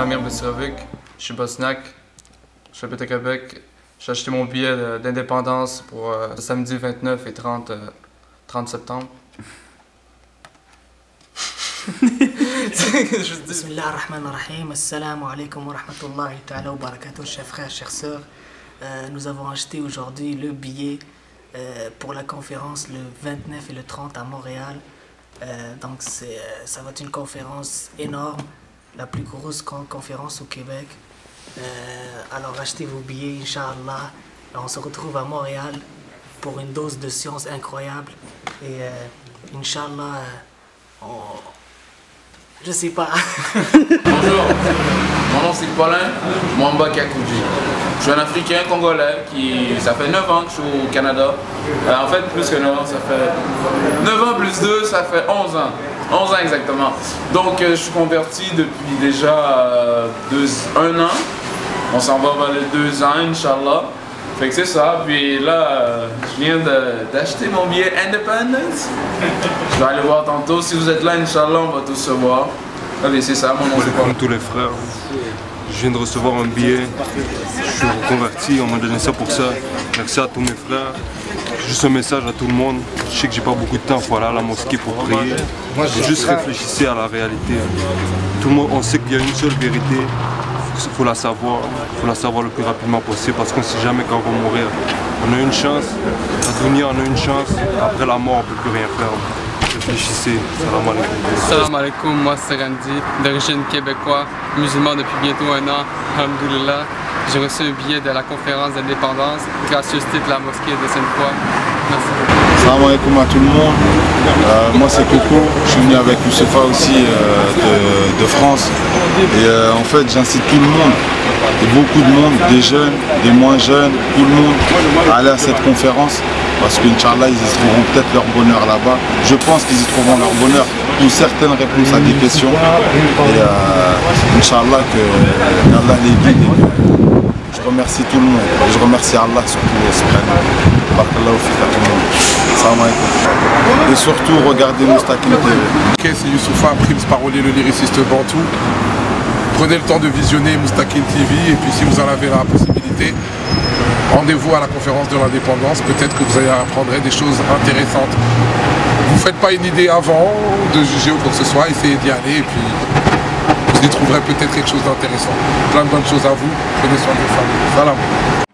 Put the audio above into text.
Amir Bessirovic, je suis bosniaque, j'habite à Québec. J'ai acheté mon billet d'indépendance pour euh, le samedi 29 et 30, 30 euh, septembre. Bismillah ar-Rahman ar-Rahim, Assalamu alaikum wa rahmatullahi ta'ala wa barakatuh, chers frères, chers sœurs. Euh, nous avons acheté aujourd'hui le billet pour la conférence le 29 et le 30 à Montréal. donc ça va être une conférence énorme la plus grosse conférence au Québec. Euh, alors achetez vos billets, Inch'Allah. On se retrouve à Montréal pour une dose de science incroyable. Et euh, Inch'Allah, euh. Je sais pas. Bonjour, mon nom c'est Paulin Mwamba Kakouji. Je suis un Africain congolais qui, ça fait 9 ans que je suis au Canada. en fait, plus que 9 ans, ça fait 9 ans plus 2, ça fait 11 ans. 11 ans exactement. Donc euh, je suis converti depuis déjà euh, deux, un an. On s'en va vers les deux ans, Inch'Allah. Fait que c'est ça. Puis là, je viens d'acheter mon billet Independence. Je vais aller voir tantôt. Si vous êtes là, Inch'Allah, on va tous se voir. Allez, c'est ça, mon nom c'est Comme tous les frères, je viens de recevoir un billet. Je suis reconverti, on m'a donné ça pour ça. Merci à tous mes frères. Juste un message à tout le monde. Je sais que j'ai pas beaucoup de temps, faut aller à la mosquée pour prier. Juste réfléchissez à la réalité. Tout le monde, on sait qu'il y a une seule vérité. Il faut la savoir, faut la savoir le plus rapidement possible parce qu'on ne sait jamais quand on va mourir. On a une chance, à venir on a une chance. Après la mort, on ne peut plus rien faire. Réfléchissez. Salam alaikum. Salam alaikum, moi c'est Randy, d'origine québécois, musulman depuis bientôt un an. Alhamdulillah. J'ai reçu un billet de la conférence d'indépendance, gracieuseté de la mosquée de Sainte-Foy. Merci beaucoup. Salam à tout le monde. Euh, moi c'est Coco, je suis venu avec Youssef aussi euh, de, France. Et euh, en fait j'incite tout le monde, et beaucoup de monde, des jeunes, des moins jeunes, tout le monde à aller à cette conférence parce qu'Inch'Allah ils y trouveront peut-être leur bonheur là-bas. Je pense qu'ils y trouveront leur bonheur ou certaines réponses à des questions. Et Inch'Allah que Allah les guide je remercie tout le monde. je remercie Allah surtout, Barakallahu monde. Et surtout, regardez Moustakin TV. Ok, c'est Youssoufa, Parolier, le lyriciste Bantou. Prenez le temps de visionner Moustakin TV et puis si vous en avez la possibilité, rendez-vous à la conférence de l'indépendance. Peut-être que vous allez apprendre des choses intéressantes. Vous ne faites pas une idée avant de juger ou quoi que ce soit, essayez d'y aller et puis vous y trouverez peut-être quelque chose d'intéressant. Plein de bonnes choses à vous. Prenez soin de vos familles. Salam.